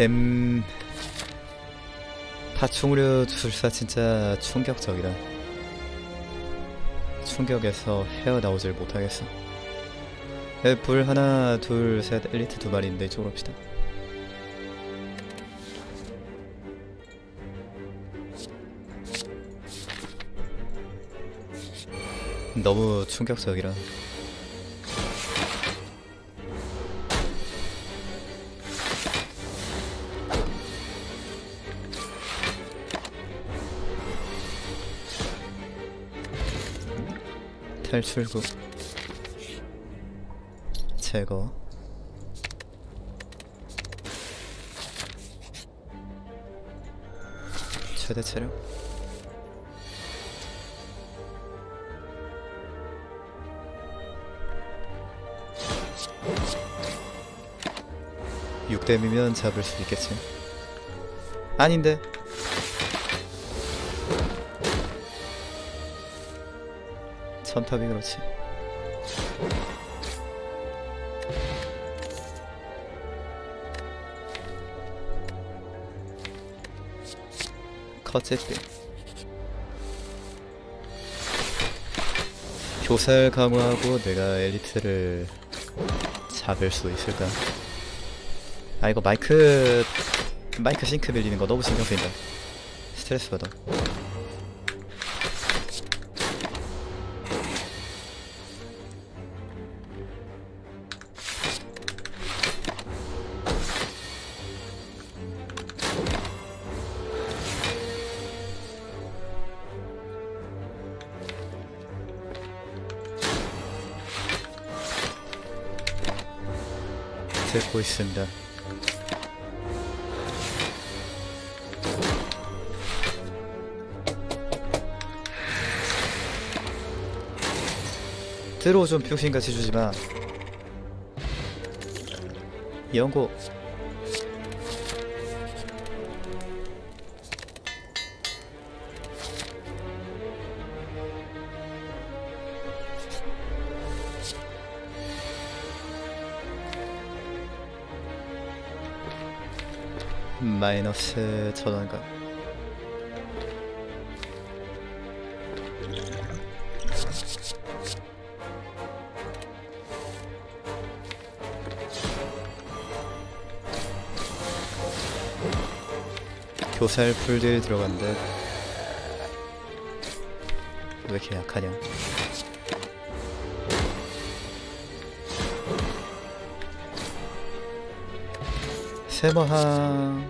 뱀 파충류 출사 진짜 충격적이다. 충격에서 헤어나오질 못하겠어. 예, 불 하나 둘 셋 엘리트 두 마리인데 이쪽으로 합시다. 너무 충격적이라. 탈출구 제거. 최대 체력? 육대미면 잡을 수 있겠지. 아닌데. 선탑이 그렇지. 커제때 교살 강화하고 내가 엘리트를 잡을 수 있을까? 아 이거 마이크 마이크 싱크 밀리는 거 너무 신경 쓰인다. 스트레스 받아. 놓고 있습니다. 들어오 좀 병신같이 주지마 연고 마이너스 전원금 교살 풀딜 들어간데 왜 이렇게 약하냐? 세번 한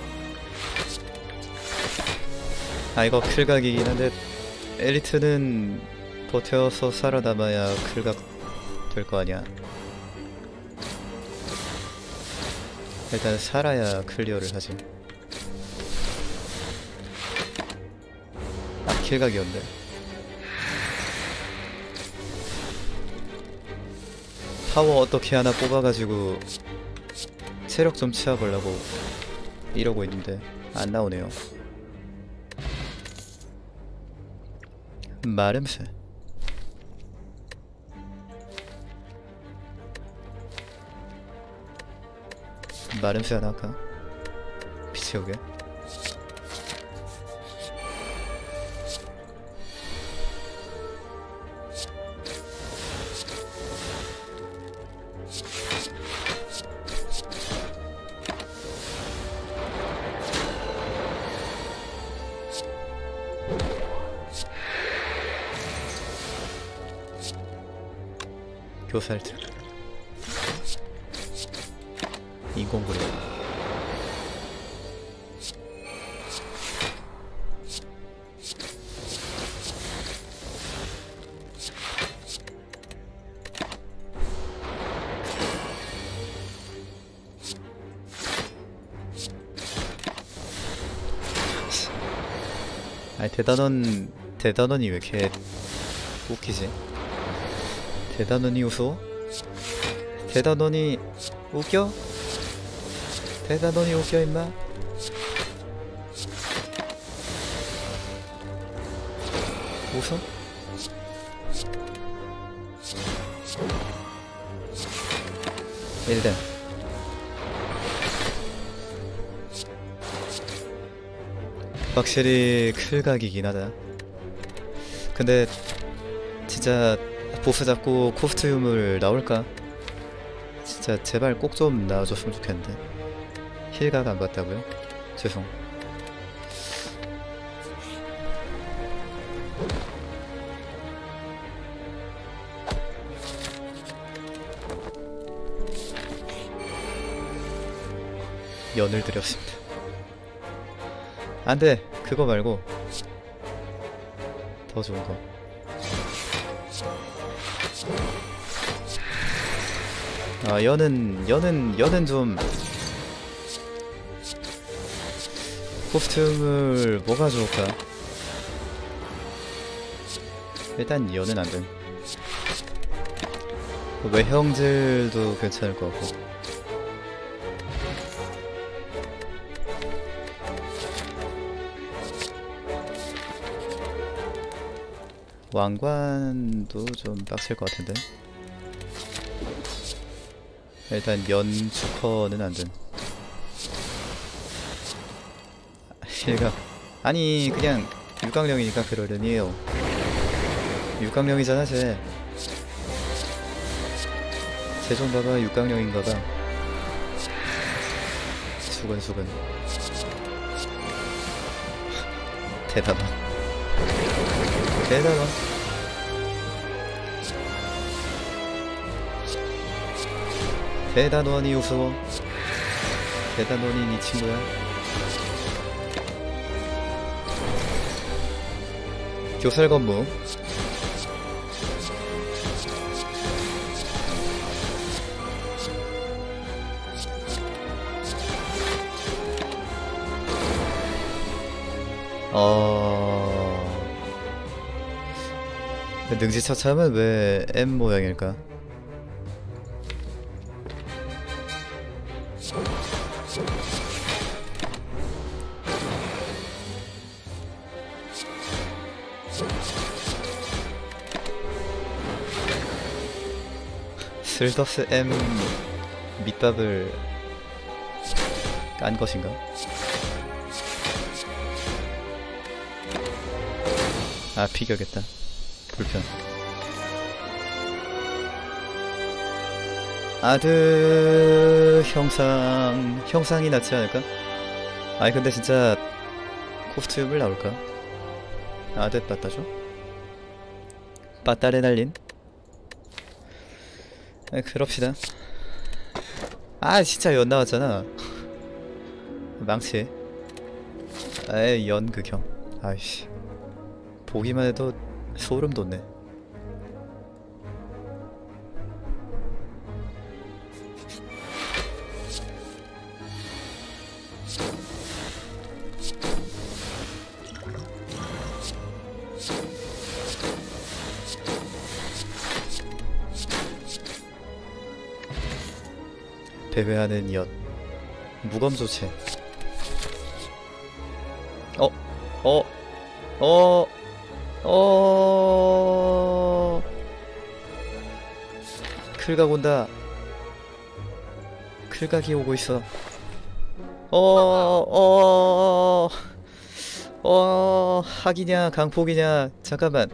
아 이거 kill각이긴 한데 엘리트는 버텨서 살아남아야 kill각 될 거 아니야. 일단 살아야 클리어를 하지. 아 kill각이었네. 파워 어떻게 하나 뽑아가지고 체력 좀 치워보려고 이러고 있는데 안 나오네요. 말냄새 말냄새 하나 할까? 비치오게 미사일들 인공고래 아니 대단원 대단원이 왜 이렇게 웃기지? 대단원이 웃어? 대단원이 웃겨? 대단원이 웃겨 임마? 웃어? 일단 확실히 클각이긴 하다 근데 진짜 보스 잡고 코스튬을 나올까? 진짜 제발 꼭 좀 나와줬으면 좋겠는데. 힐각 안 봤다고요? 죄송. 연을 드렸습니다. 안돼. 그거 말고. 더 좋은 거 아, 연은, 연은, 연은 좀. 코스튬을 뭐가 좋을까? 일단 연은 안 돼. 외형질도 괜찮을 것 같고. 왕관도 좀 빡칠 것 같은데. 일단 연 슈퍼는 안 된. 실각. 아니 그냥 육강령이니까 그러려니 해요. 육강령이잖아 쟤. 쟤좀 봐봐 육강령인가봐. 수근수근. 대단하. 대단하. 대단원이 우스워. 대단원이 네 친구야. 교살 건무. 어... 능지처참은 왜 M 모양일까? 슬더스 M 밑밥을 깐 것인가? 아 피격했다 불편 아드 형상 형상이 낫지 않을까? 아니 근데 진짜 코스튬을 나올까? 아드 빠따죠? 빠따레 날린? 아, 그럽시다 아 진짜 연 나왔잖아 망치 에이 연극형 아이씨 보기만 해도 소름 돋네 배회하는 연 무검 조체 어? 어? 어? 어? 클각 온다 클각이 오고 있어 어? 어? 어? 학이냐 강폭이냐 잠깐만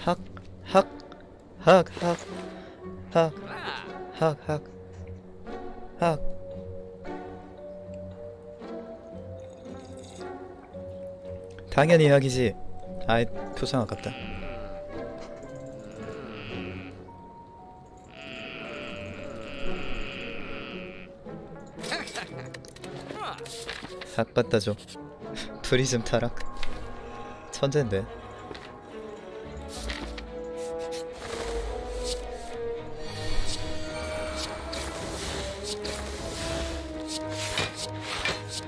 학? 학? 학? 학? 학? 학? 학? 학 당연히 학이지 아이 표정 아깝다 학 받다죠. 프리즘 타락. 천재인데.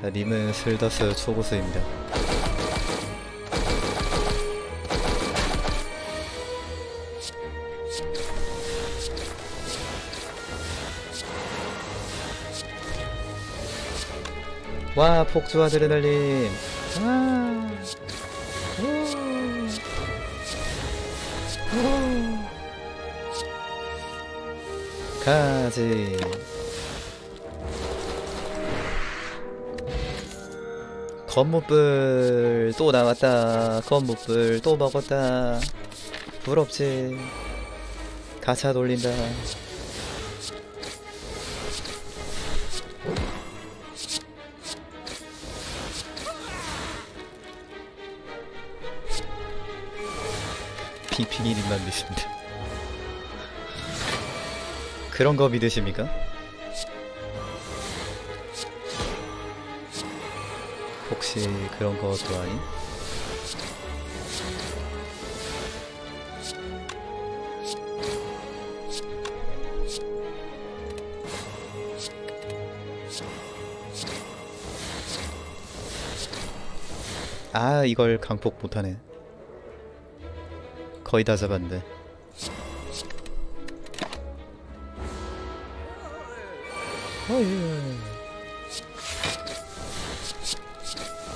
자, 님은 슬더스 초고수입니다 와 폭주 아드레날린. 오. 가지. 건무불 또 나왔다. 건무불 또 먹었다. 부럽지 가차 돌린다 만 믿습니다 그런 거 믿으십니까? 혹시 그런 것도 아니? 아 이걸 강폭 못하네 거의 다 잡았는데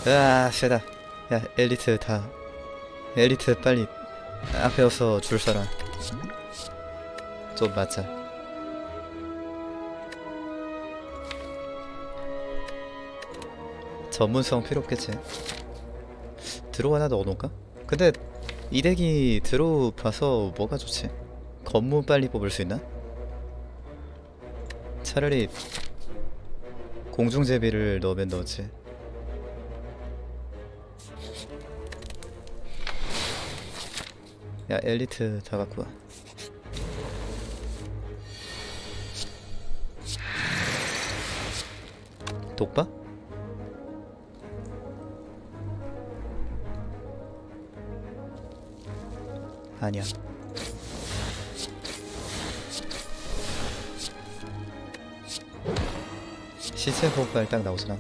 으아 세다. 야 엘리트 다. 엘리트 빨리 앞에 와서 줄 서라 좀 맞자. 전문성 필요 없겠지. 하나 넣어놓을까? 근데 이 덱이 드로우 봐서 뭐가 좋지? 검문 빨리 뽑을 수 있나? 차라리 공중제비를 넣으면 넣지 야 엘리트 다 갖고 와 독바? 아니야 시체 호흡발 딱 나오잖아.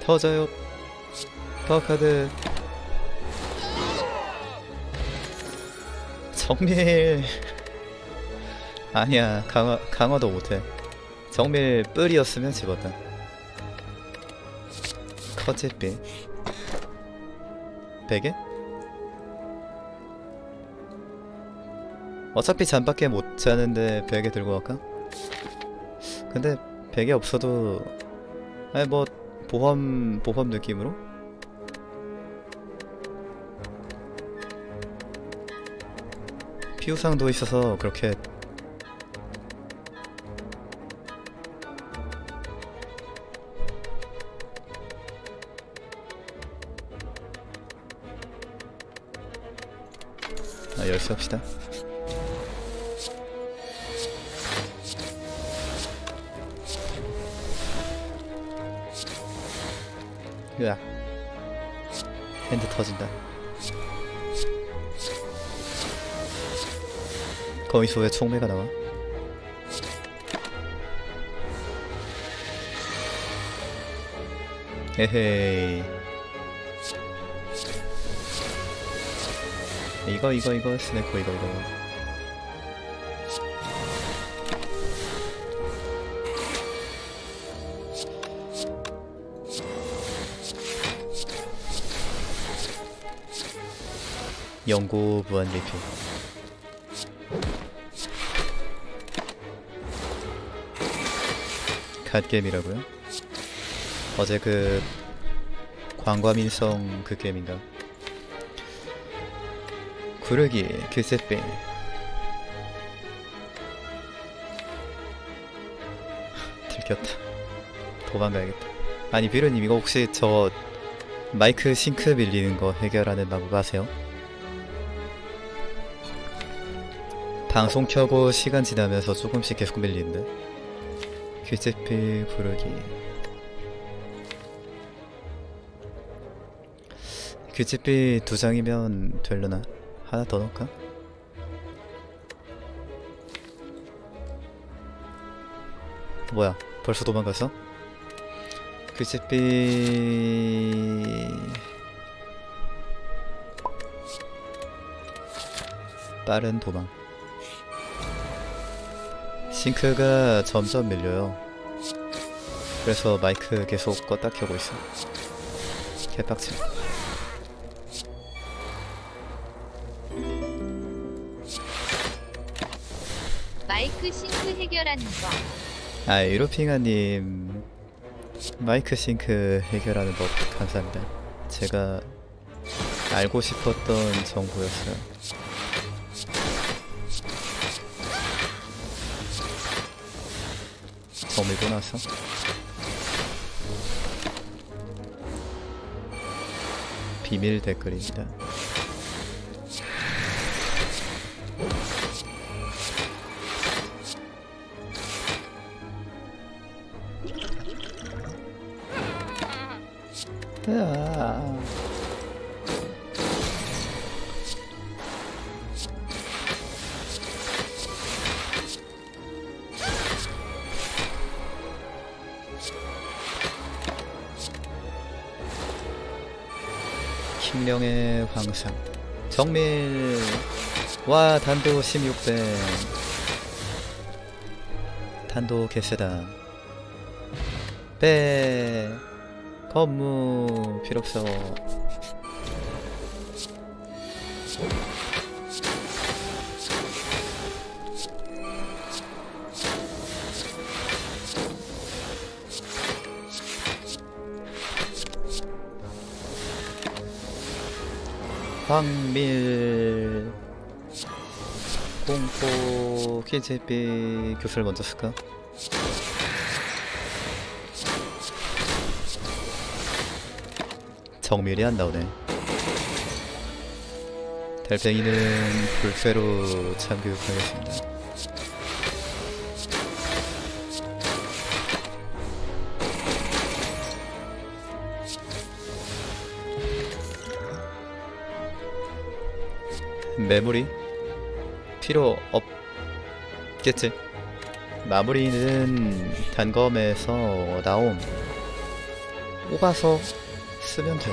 터져요. 파워카드. 정밀 아니야 강화, 강화도 못해 정밀 뿔이었으면 집었다 커제비 베개? 어차피 잠밖에 못 자는데 베개 들고 갈까? 근데 베개 없어도 아니 뭐 보험 보험 느낌으로? 피우상도 있어서 그렇게 거기서 왜 총매가 나와? 에헤이. 이거 이거 이거 스네커 이거 이거. 연고 무한 리필 갓게임이라고요? 어제 그 광과민성 그 게임인가? 구르기 규세빙 들켰다. 도망가야겠다. 아니 비루님 이거 혹시 저 마이크 싱크 밀리는 거 해결하는 방법 아세요? 방송 켜고 시간 지나면서 조금씩 계속 밀리는데 귀세필 부르기 귀세필 두 장이면 될려나? 하나 더 넣을까? 뭐야 벌써 도망갔어? 귀세필 빠른 도망 싱크가 점점 밀려요. 그래서 마이크 계속 껐다 켜고 있어. 개빡치. 마이크 싱크 해결하는 거. 아 유로핑아님. 마이크 싱크 해결하는 법 감사합니다. 제가 알고 싶었던 정보였어요 정밀고 나서 비밀 댓글입니다 으아. 김명의 황상 정밀 와 단도 16배. 단도 개세다 빼 건무 필요 없어 황밀 공포 KJP 교수를 먼저 쓸까? 정밀이 안 나오네. 달팽이는 불패로 참교육하겠습니다. 메모리 필요 없겠지. 마무리는 단검에서 나옴. 뽑아서 쓰면 돼.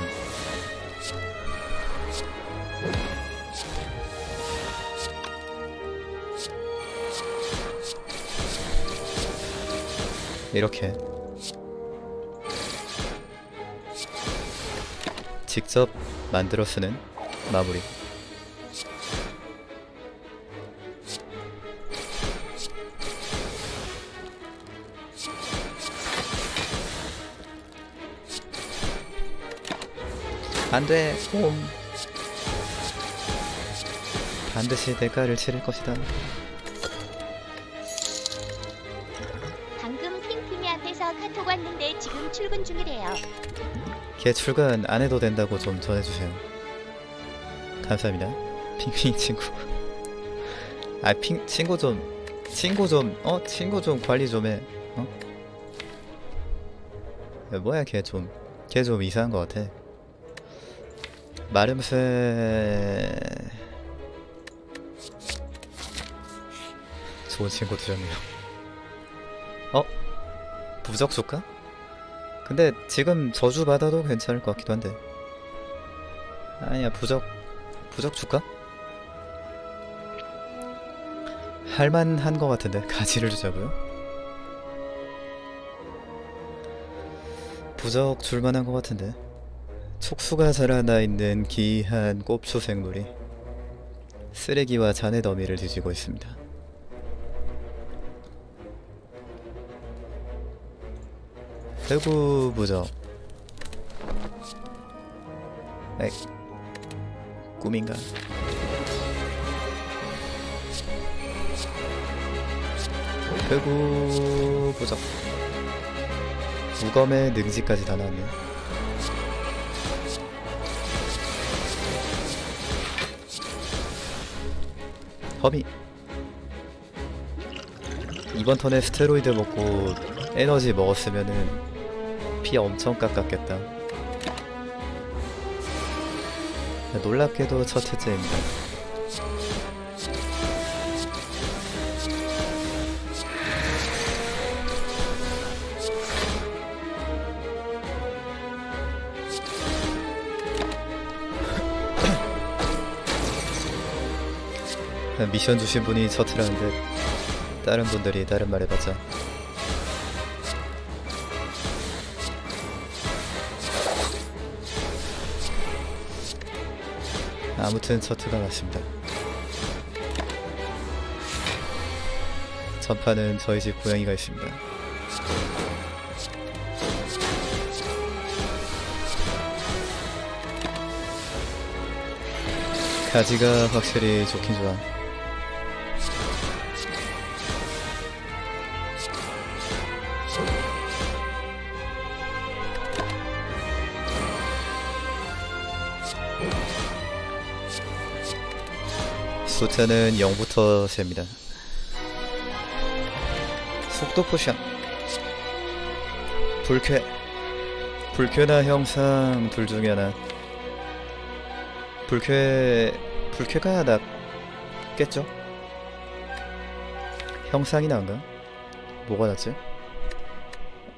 이렇게 직접 만들어 쓰는 마무리. 안돼 홈 반드시 대가를 치를 것이다. 방금 핑핑이한테서 카톡 왔는데 지금 출근 중이래요. 걔 출근 안 해도 된다고 좀 전해주세요. 감사합니다. 핑핑 친구. 아 핑 친구 좀 친구 좀어? 친구 좀 관리 좀해. 어? 야, 뭐야 걔 좀 걔 좀 이상한 것 같아 마름새 좋은 친구 되셨네요 어? 부적 줄까? 근데 지금 저주 받아도 괜찮을 것 같기도 한데 아니야 부적 부적 줄까? 할만한 것 같은데 가지를 주자고요? 부적 줄만한 것 같은데 촉수가 자라나 있는 기이한 꼽초 생물이 쓰레기와 잔해 더미를 뒤지고 있습니다. 대구 부적 에 꿈인가? 대구 부적 무검의 능지까지 다 나왔네. 허미 이번 턴에 스테로이드 먹고 에너지 먹었으면은 피 엄청 깎았겠다. 놀랍게도 첫 회째입니다 미션 주신 분이 저트라는데 다른 분들이 다른 말 해봤자. 아무튼 저트가 맞습니다. 전파는 저희 집 고양이가 있습니다. 가지가 확실히 좋긴 좋아 숫자는 0부터 셉니다. 속도 포션 불쾌 불쾌나 형상 둘 중에 하나 불쾌 불쾌가 낫겠죠? 형상이 나은가? 뭐가 낫지?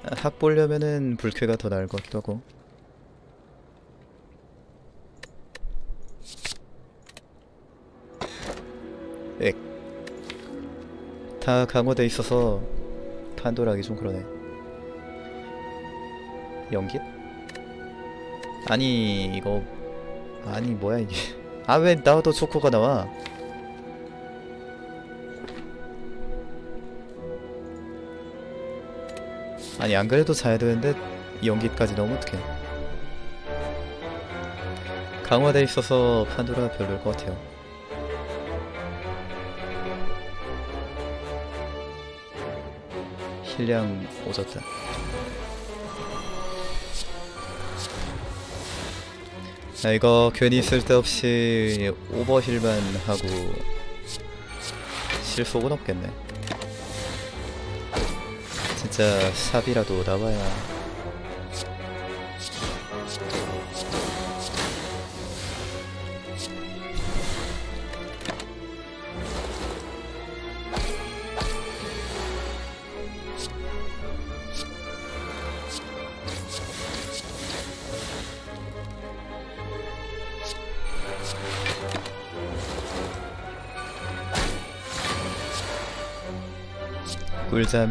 아, 학 보려면은 불쾌가 더 나을 것 하고 다 강화돼 있어서 판도라기 좀 그러네. 연기? 아니 이거 아니 뭐야 이게? 아 왜 나도 초코가 나와? 아니 안 그래도 자야 되는데 연기까지 넣으면 어떡해? 강화돼 있어서 판도라 별로일 것 같아요. 힐량 오졌다. 아, 이거 괜히 쓸데없이 오버힐만 하고 실속은 없겠네. 진짜 삽이라도 나와야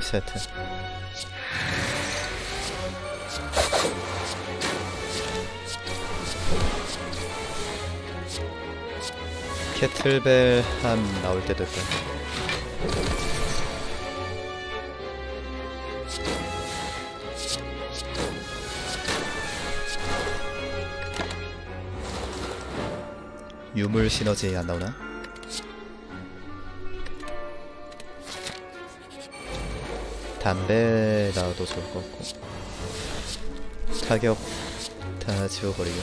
세트. 캐틀벨 함 나올 때도 있다. 유물 시너지 안 나오나? 담배 나와도 좋을 것 같고. 타격 다 지워버리고.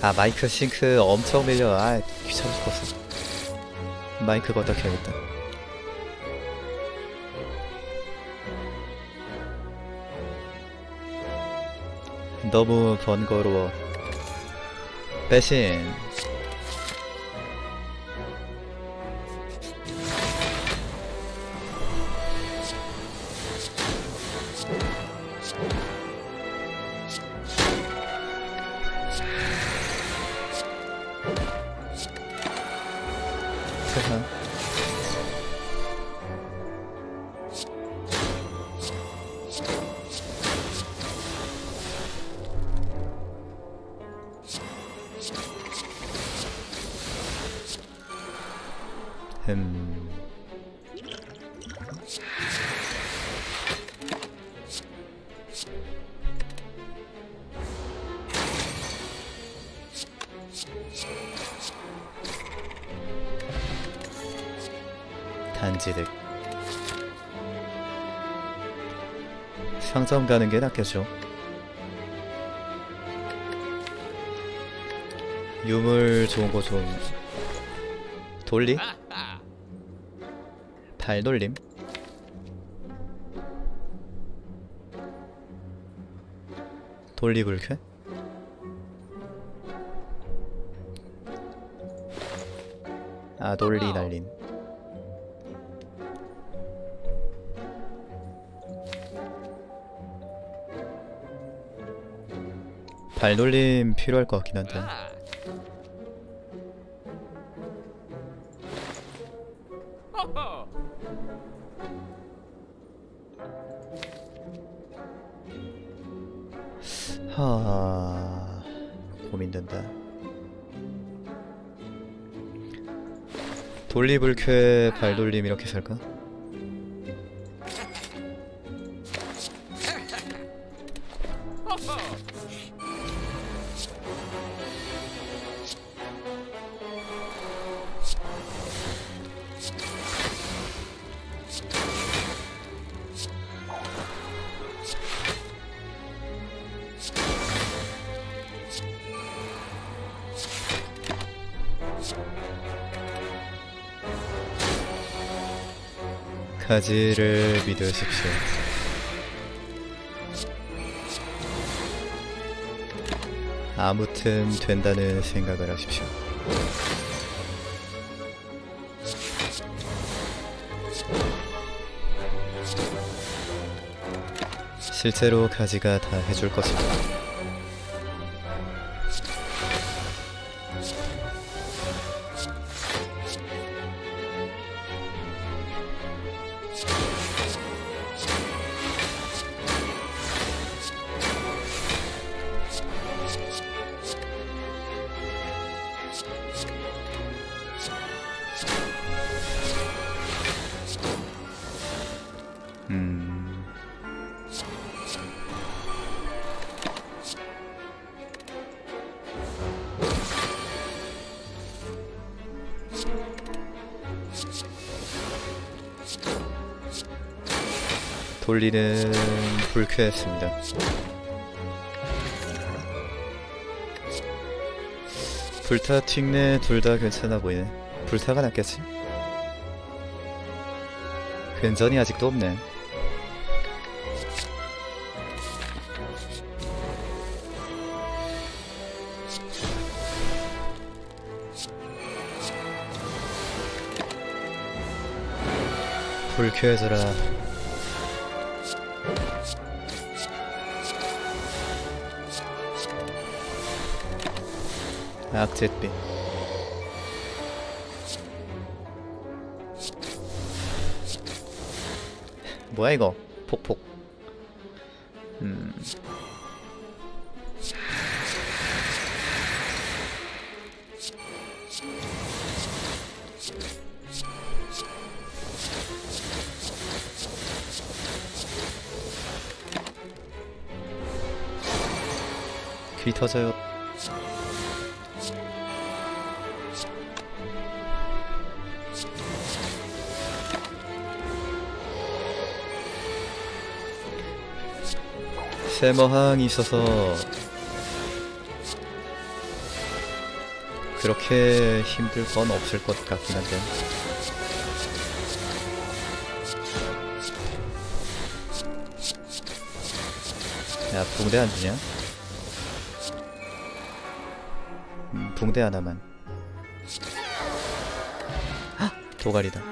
아 마이크 싱크 엄청 밀려. 아 귀찮아 죽겠어 마이크 걷다 켜야겠다. 너무 번거로워. 배신 음 단지득 상점 가는 게 낫겠죠? 유물 좋은 거 좀 돌리? 발돌림? 돌리 불쾌? 아 돌리 날린 발돌림 필요할 것 같긴 한데 불쾌 발돌림 이렇게 살까? 가지를 믿으십시오. 아무튼 된다는 생각을 하십시오. 실제로 가지가 다 해줄 것이다. 돌리는 불쾌했습니다. 불타 틱네 둘 다 괜찮아 보이네. 불타가 낫겠지? 근전이 아직도 없네. 불쾌해져라. 악제빛. 뭐야 이거? 폭폭. 음. 귀 터져요. 세머항이 있어서 그렇게 힘들 건 없을 것 같긴 한데 야 붕대 안 주냐? 음, 붕대 하나만 헉! 도갈이다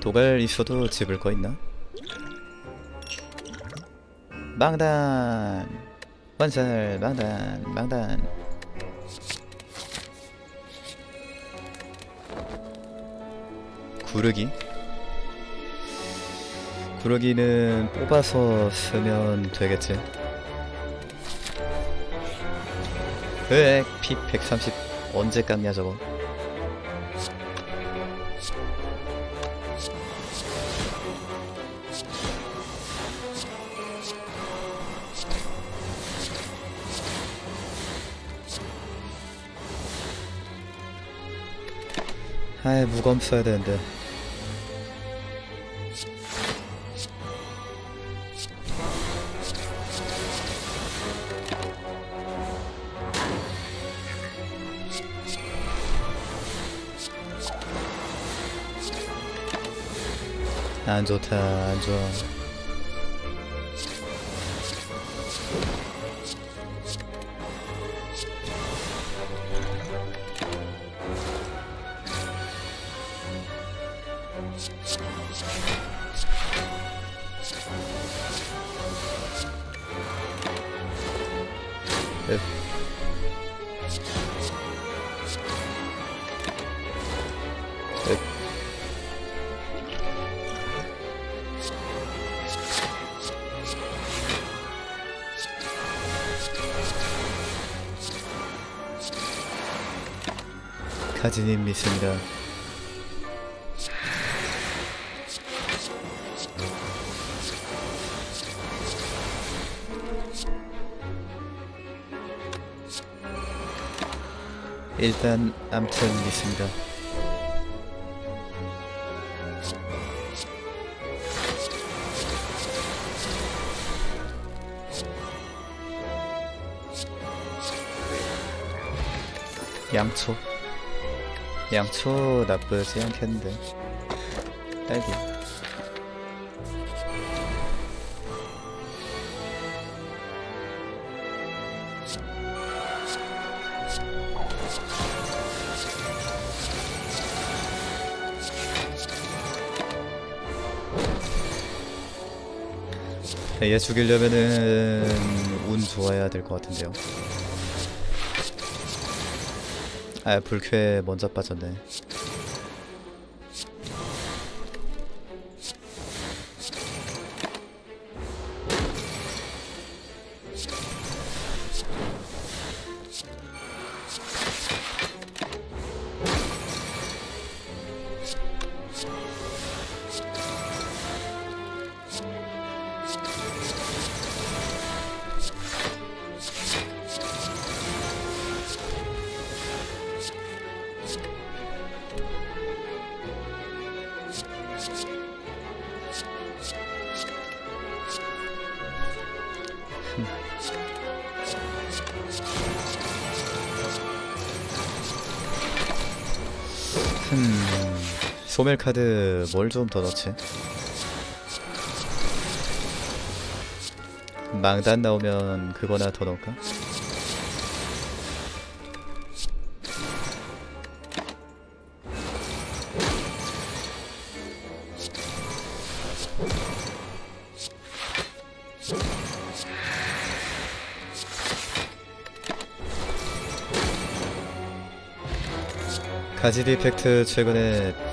도갈 있어도 집을 거 있나? 망단. 원살 망단 망단. 구르기? 구르기는 뽑아서 쓰면 되겠지. 으액 피 130 언제 깎냐 저거 아이 무검 써야 되는데. 안 좋다 안 좋아 가진님 있습니다. 일단 암튼 있습니다. 양초. 양초 나쁘지 않겠는데. 딸기. 얘 죽이려면은 운 좋아야 될 것 같은데요 아 불쾌 먼저 빠졌네 소멸 카드 뭘 좀 더 넣지? 망단 나오면 그거나 더 넣을까? 가지 디펙트 최근에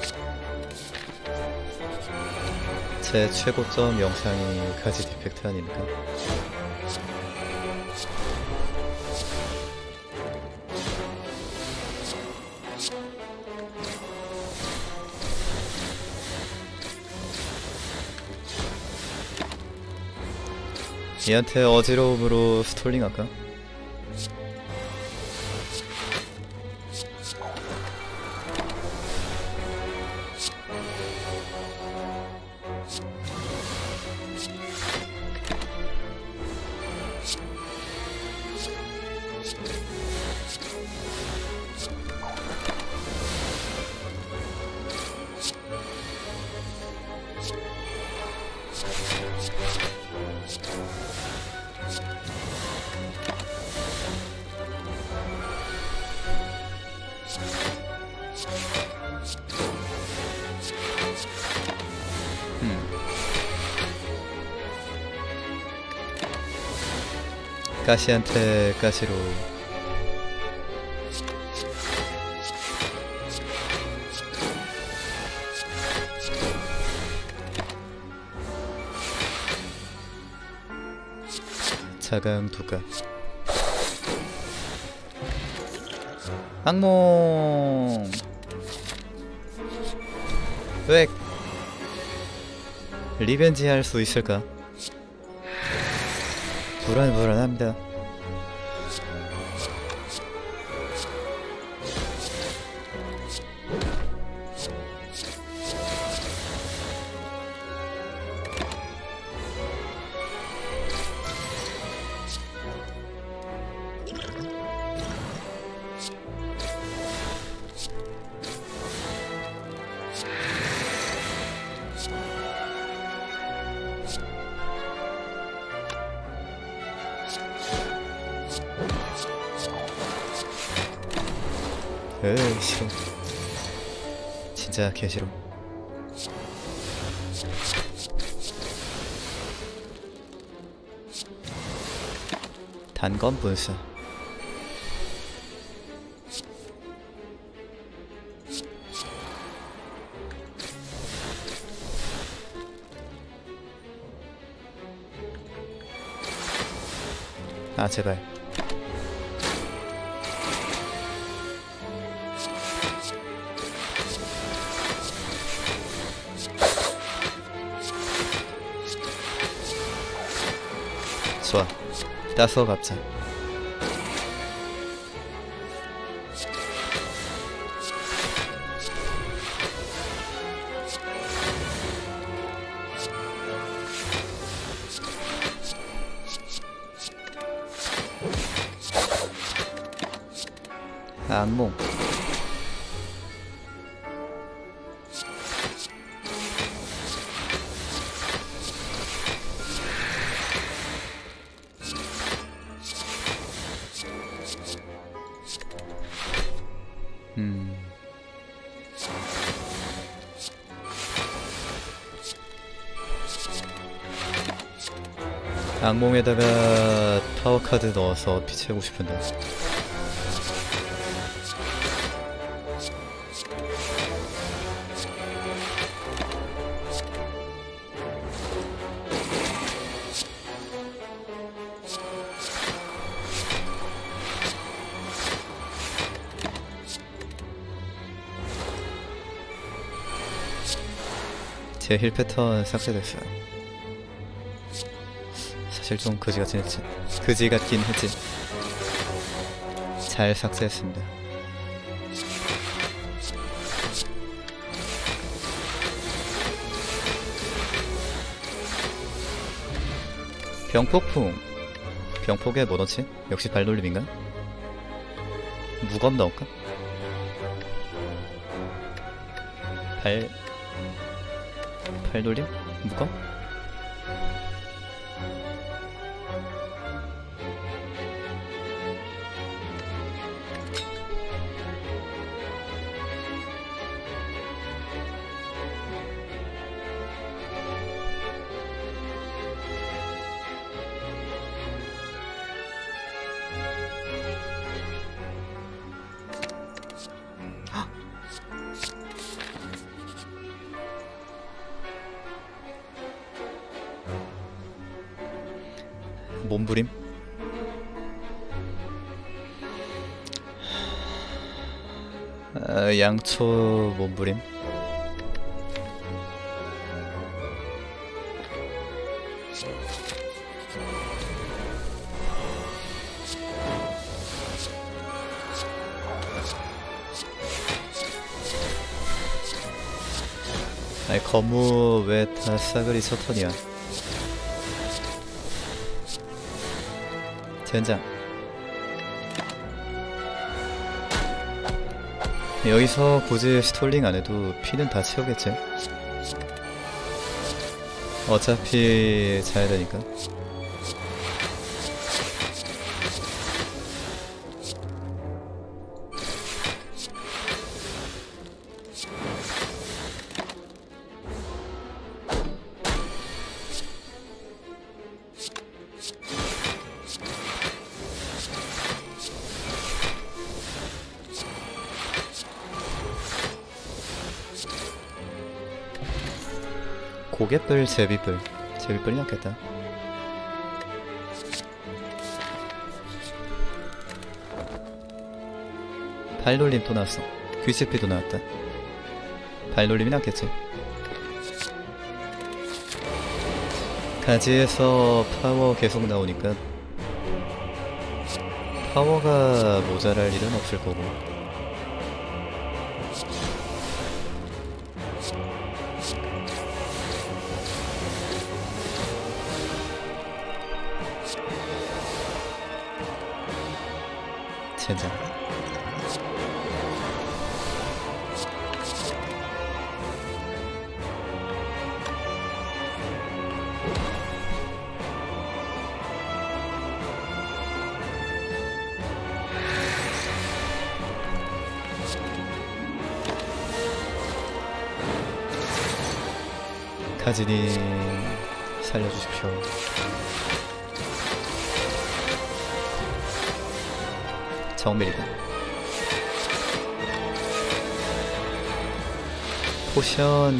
제 최고점 영상이 가지 디펙트 아닙니까? 얘한테 어지러움으로 스톨링 할까? 가시로 자강 두가 악몽 왜 리벤지 할 수 있을까? 불안불안합니다. 진짜 개싫어 단검 분수 아 제발 좋아. 따서 갚자. 악몽 악몽에다가 파워 카드 넣어서 피치하고 싶은데. 제 힐 패턴 삭제됐어요. 사실 좀 그지 같긴 했지. 그지 같긴 했지. 잘 삭제했습니다. 병폭풍. 병폭에 뭐 넣지? 역시 발놀림인가? 무검 넣을까? 발... 발놀림? 무검? 양초 몸부림? 아니 거무 왜 다 싸그리 첫턴이야 젠장 여기서 굳이 스톨링 안 해도 피는 다 채우겠지? 어차피 자야 되니까 고갯불 제비불 제비불이 낫겠다. 발놀림 또 나왔어. 귀스피도 나왔다. 발놀림이 낫겠지. 가지에서 파워 계속 나오니까 파워가 모자랄 일은 없을 거고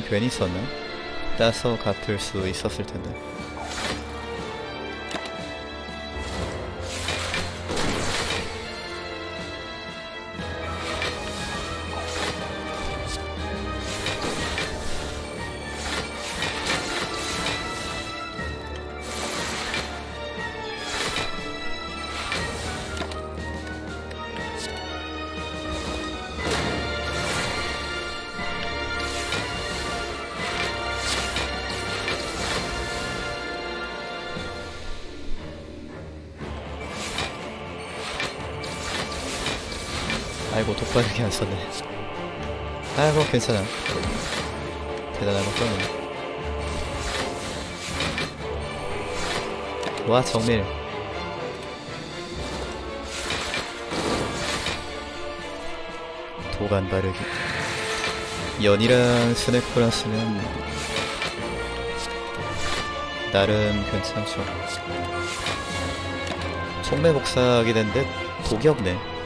괜히 썼나? 따서 갚을 수 있었을 텐데 독바르게 안 썼네. 아이고 괜찮아. 대단한 것 뿐이네 와 정밀. 도간 바르기. 연이랑 스네코랑 쓰면 나름 괜찮죠. 총매 복사하게 된데 독이 없네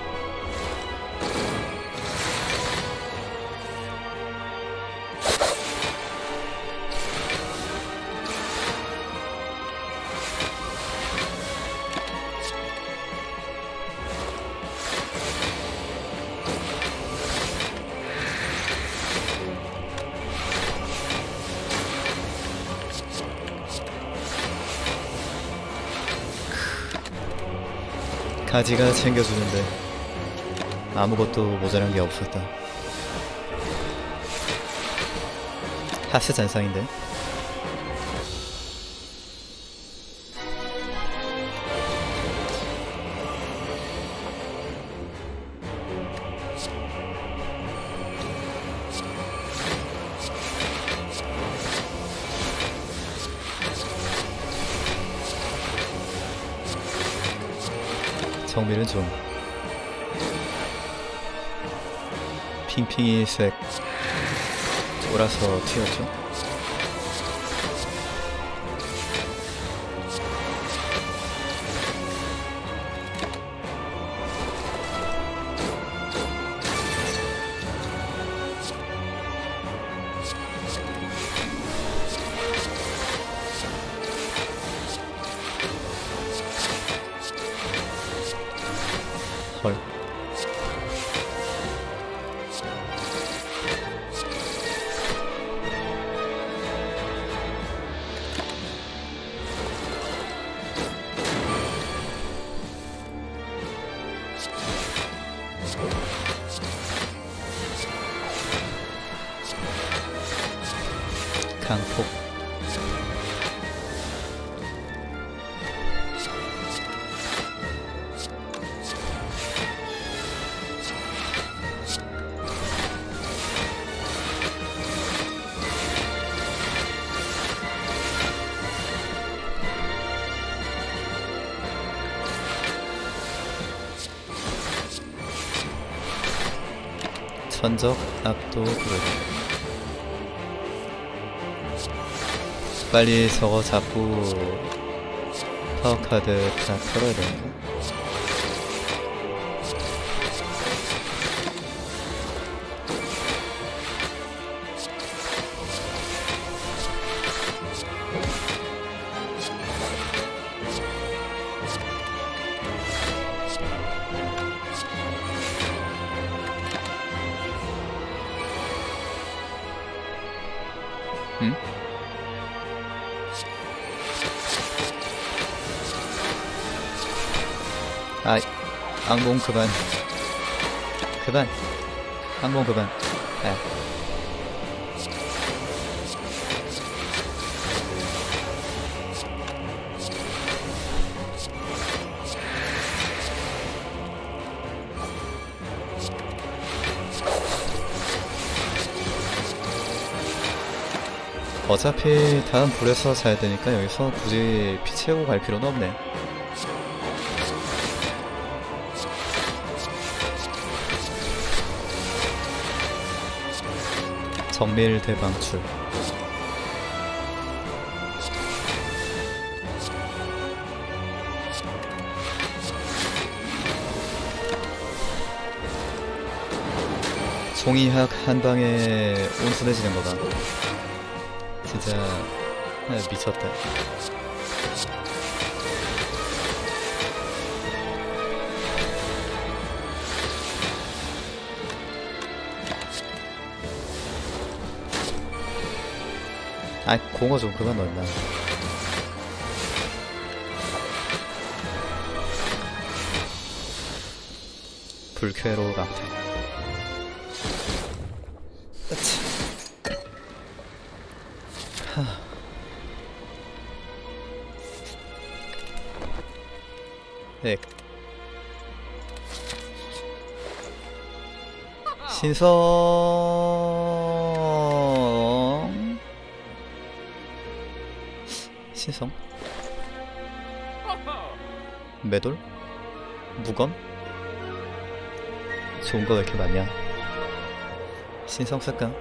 가지가 챙겨주는데 아무것도 모자란 게 없었다. 하스 잔상인데? 정밀은 좀 핑핑이 색 쫄아서 튀었죠 천적 압도 그러기 빨리 저거 잡고 파워카드 다 털어야 되는데 아, 악몽 그만. 그만. 악몽 그만. 아. 어차피 다음 불에서 자야 되니까 여기서 굳이 피 채우고 갈 필요는 없네. 정밀 대방출. 송이학 한 방에 온순해지는 거다. 진짜 아, 미쳤다. 아 공어 좀 그만 넣나. 불쾌로 같아. 하. 네. 신성 매돌? 무검? 좋은 거 왜 이렇게 많냐? 신성 쓸까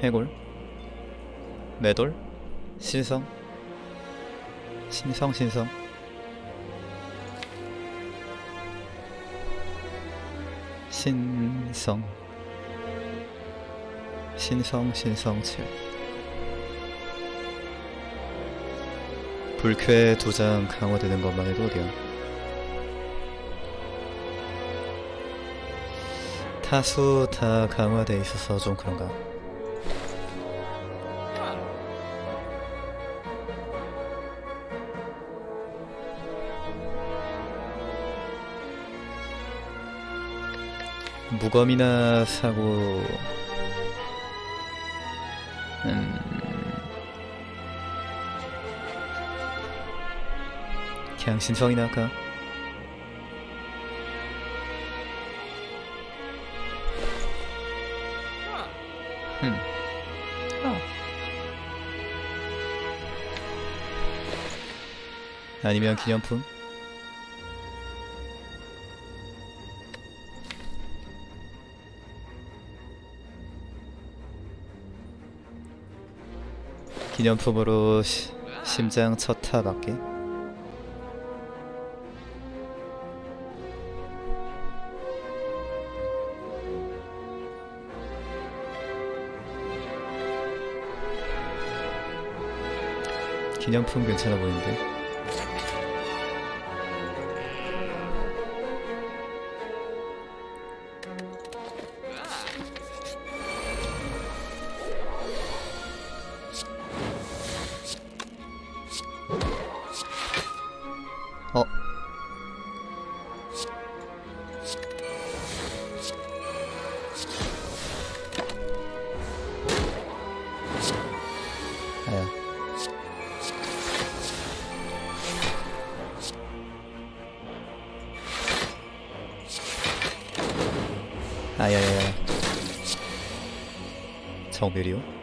해골? 매돌? 신성? 신성 신성. 신성. 신성 신성칠 불쾌 두 장 강화되는 것만 해도 어디야? 타수 다 강화돼 있어서 좀 그런가? 무검이나 사고 그냥 신성이나 할까? 음. 아니면 기념품? 기념품으로 시- 심장 첫타 맞게 기념품 괜찮아 보이는데 아야야야 정밀이요?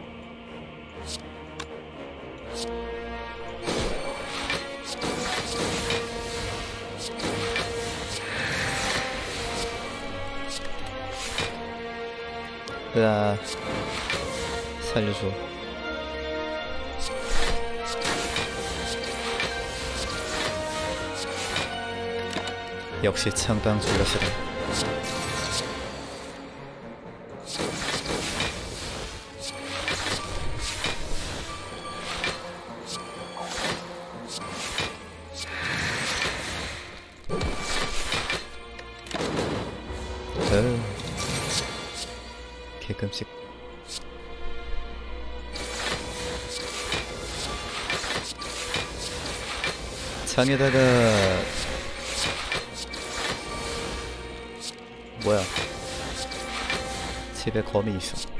으아 살려줘. 역시 창방 졸라스다 창에다가 뭐야? 집에 거미 있어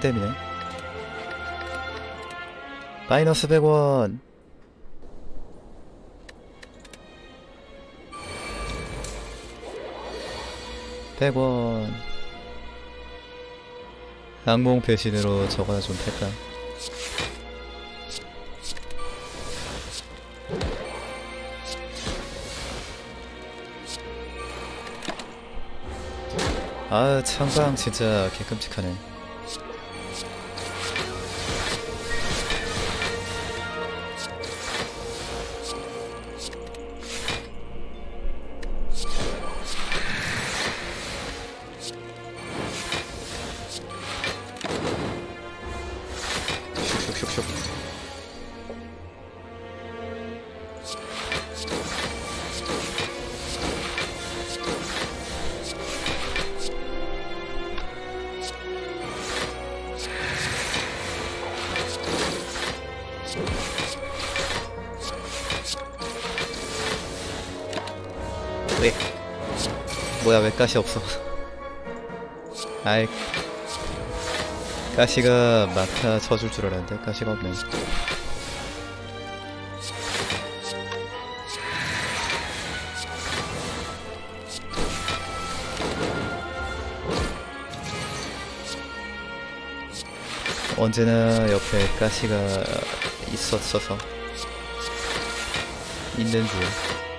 때미네. 마이너스 100원. 백원 악몽 배신으로 저거나 좀 팰까? 아, 창방 진짜 개끔찍하네. 가시 없어? 아이 가시가 막타 쳐줄 줄 알았는데 가시가 없네. 언제나 옆에 가시가 있었어서 있는 줄.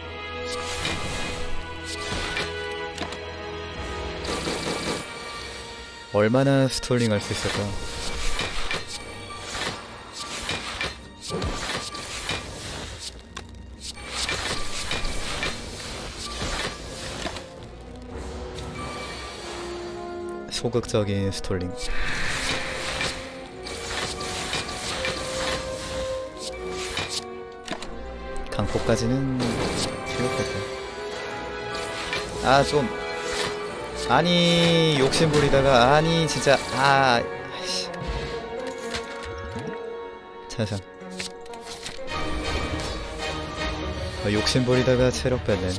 얼마나 스톨링 할 수 있을까? 소극적인 스톨링. 강포까지는 필요했다. 아, 좀. 아니 욕심 부리다가 아니 진짜 아 아이씨. 자상 어, 욕심 부리다가 체력 뺐네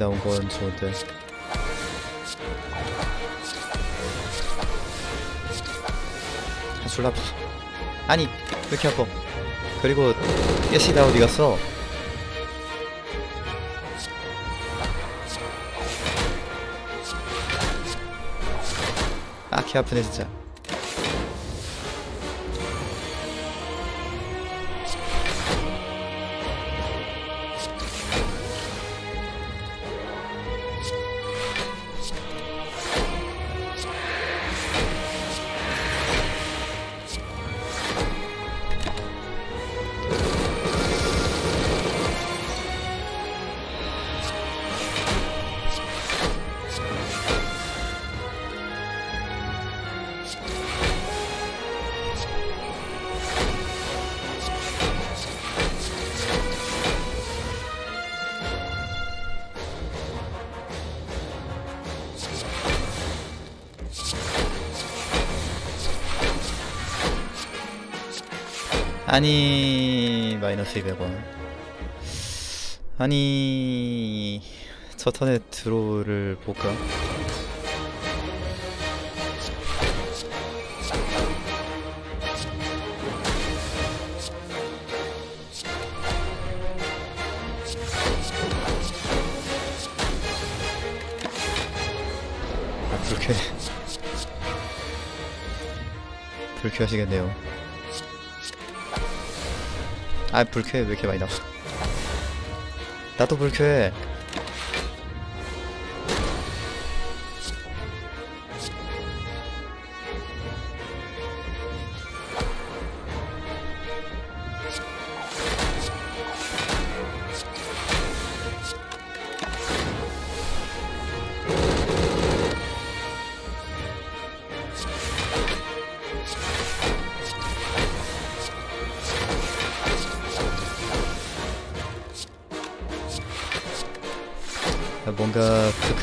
나온 건 좋은데 하술라 아니 왜 이렇게 아파 그리고 예시다 어디 갔어? 아키 아프네 진짜 아니 마이너스 200원. 아니 저 턴에 드로우를 볼까? 아 불쾌 불쾌하시겠네요 아 불쾌해. 왜 이렇게 많이 나와? 나도 불쾌해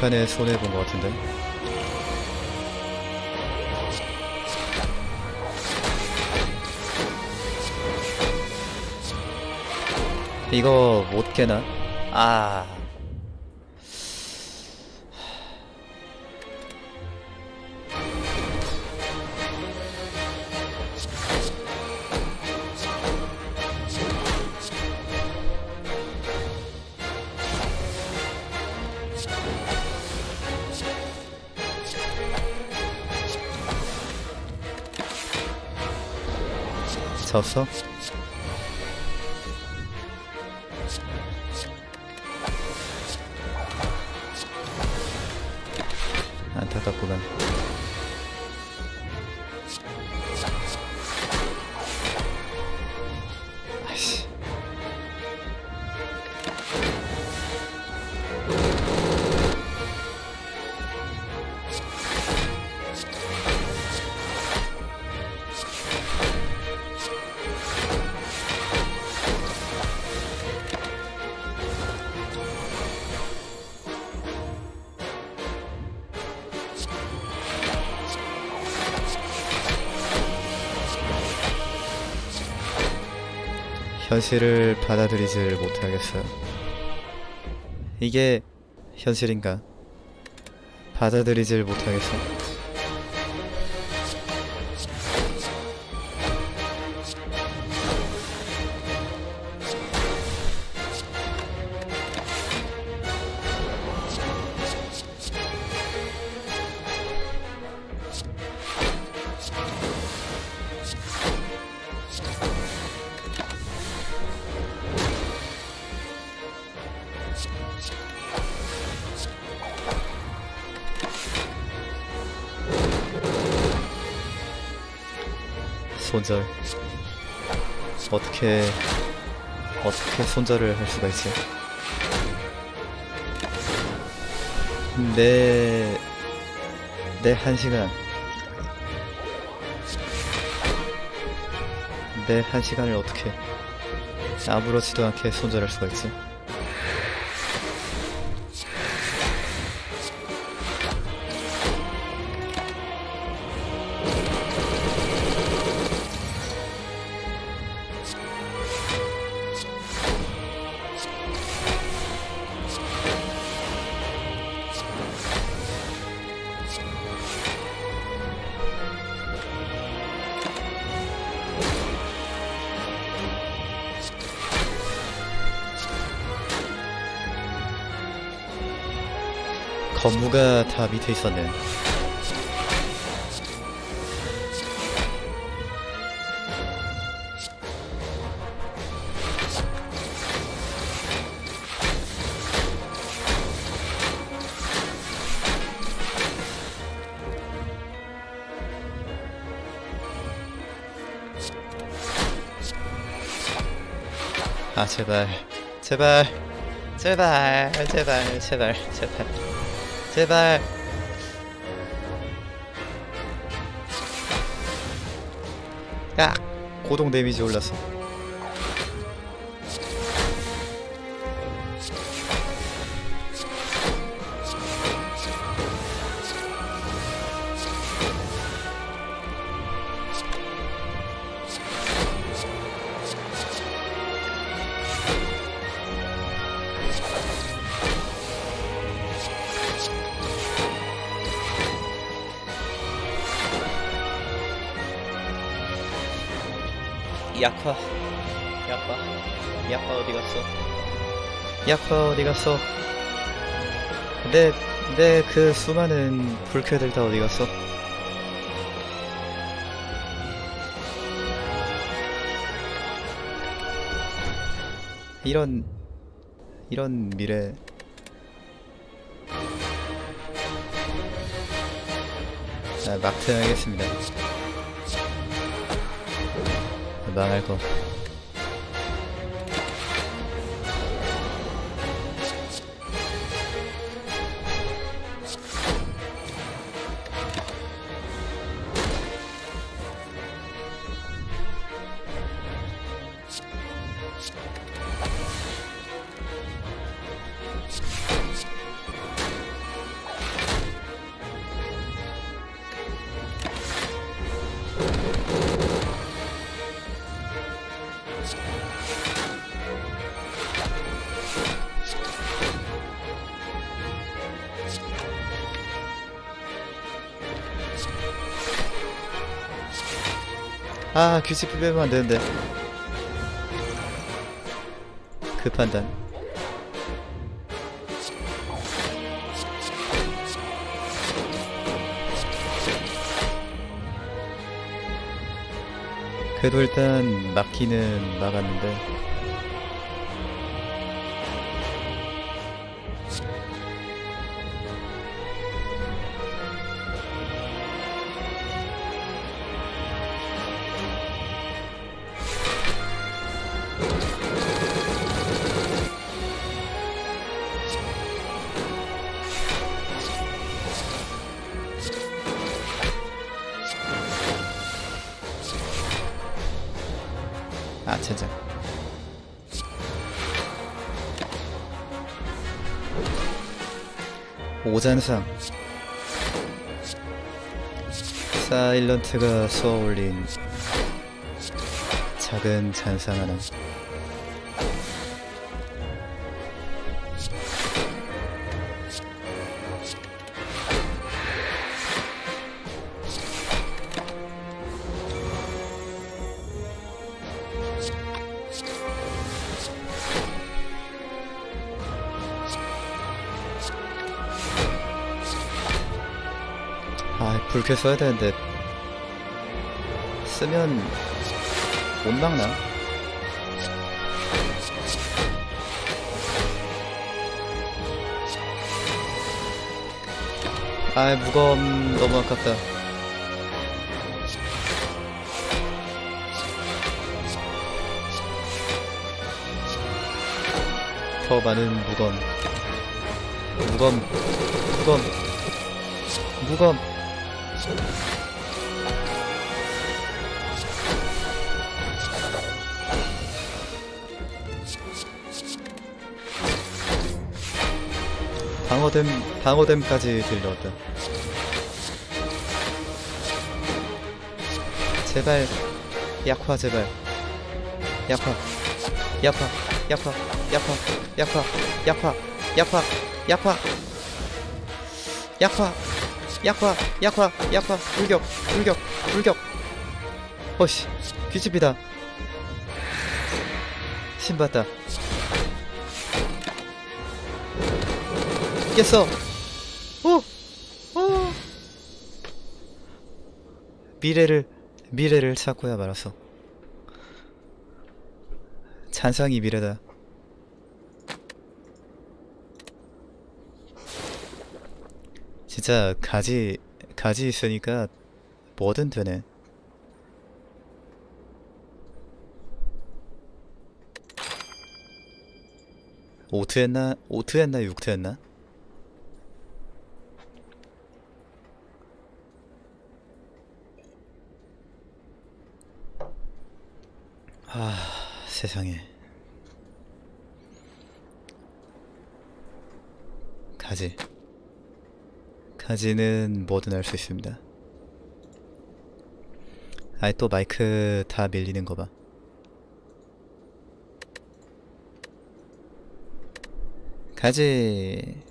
극한에 손해본 것 같은데 이거 못 깨나? 아 안타 현실을 받아들이질 못하겠어요. 이게 현실인가? 받아들이질 못하겠어. 어떻게 어떻게 손절을 할 수가 있지? 내, 내 한 시간. 내 한 시간을 어떻게 아무렇지도 않게 손절할 수가 있지? 건무가 다 밑에 있었네. 아 제발. 제발. 제발. 제발. 제발. 제발 제발. 야 고동 데미지 올랐어 어디 갔어? 내 내 그 수많은 불쾌들 다 어디 갔어? 이런 이런 미래. 아, 막트 하겠습니다. 망할 거. 아 규칙 빼면 안 되는데. 그 판단 그래도 일단 막기는 막았는데 사일런트가 쏘아올린 작은 잔상 하나. 아 불쾌 써야 되는데 쓰면 못 막나? 아 무거움 너무 아깝다. 더 많은 무검 무검 무검 무검 방어댐 방어댐까지 들려왔다. 제발 약화 제발. 약화 약화 약화 약화 약화 약화 약화 약화. 약화 약화 약화 약화. 불격 불격 불격. 어씨 귀집이다. 신봤다 깼어 오! 오! 미래를 미래를 찾고야 말았어 잔상이 미래다 진짜 가지 가지 있으니까 뭐든 되네. 오트 했나? 오트 했나? 육트 했나? 아 세상에 가지 가지는 뭐든 할 수 있습니다. 아이 또 마이크 다 밀리는 거 봐. 가지